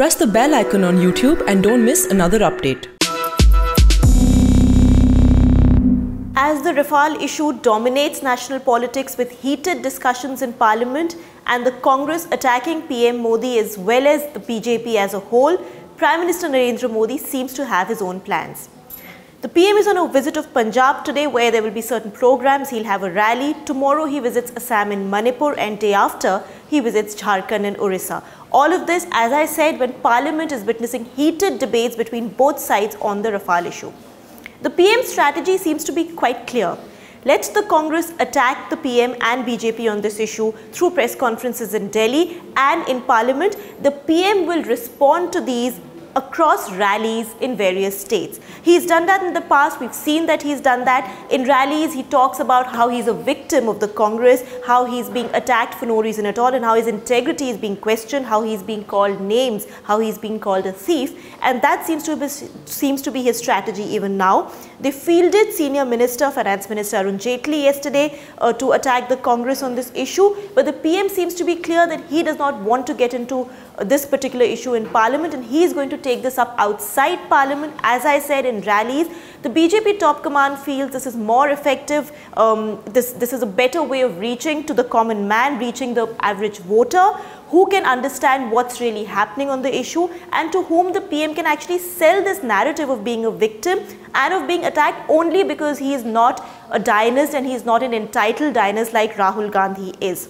Press the bell icon on YouTube and don't miss another update. As the Rafale issue dominates national politics with heated discussions in parliament and the Congress attacking PM Modi as well as the BJP as a whole, Prime Minister Narendra Modi seems to have his own plans. The PM is on a visit of Punjab today where there will be certain programs. He'll have a rally. Tomorrow he visits Assam and Manipur and day after he visits Jharkhand and Orissa. All of this, as I said, when Parliament is witnessing heated debates between both sides on the Rafale issue. The PM's strategy seems to be quite clear. Let the Congress attack the PM and BJP on this issue through press conferences in Delhi and in Parliament. The PM will respond to these across rallies in various states. He's done that in the past. We've seen that he's done that. In rallies, he talks about how he's a victim of the Congress, how he's being attacked for no reason at all, and how his integrity is being questioned, how he's being called names, how he's being called a thief. And that seems to be, seems to be his strategy even now. They fielded Senior Minister, Finance Minister Arun Jaitley yesterday uh, to attack the Congress on this issue. But the PM seems to be clear that he does not want to get into uh, this particular issue in Parliament and he is going to take this up outside Parliament. As I said in rallies, the BJP top command feels this is more effective. Um, this, this is a better way of reaching to the common man, reaching the average voter who can understand what's really happening on the issue and to whom the PM can actually sell this narrative of being a victim and of being attacked only because he is not a dynast and he is not an entitled dynast like Rahul Gandhi is.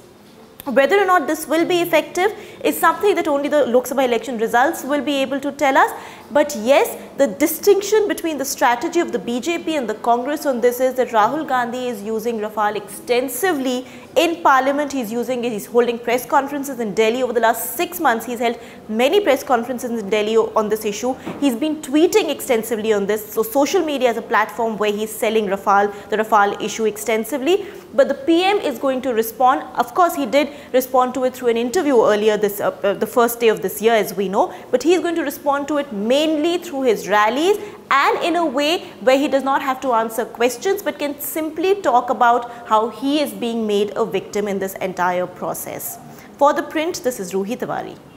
Whether or not this will be effective is something that only the Lok Sabha election results will be able to tell us. But yes, the distinction between the strategy of the BJP and the Congress on this is that Rahul Gandhi is using Rafale extensively in parliament. He's using it, he's holding press conferences in Delhi over the last six months. He's held many press conferences in Delhi on this issue. He's been tweeting extensively on this. So social media is a platform where he's selling Rafale, the Rafale issue extensively. But the PM is going to respond. Of course, he did respond to it through an interview earlier this, uh, uh, the first day of this year as we know. But he is going to respond to it mainly through his rallies and in a way where he does not have to answer questions but can simply talk about how he is being made a victim in this entire process. For ThePrint, this is Ruhi Tewari.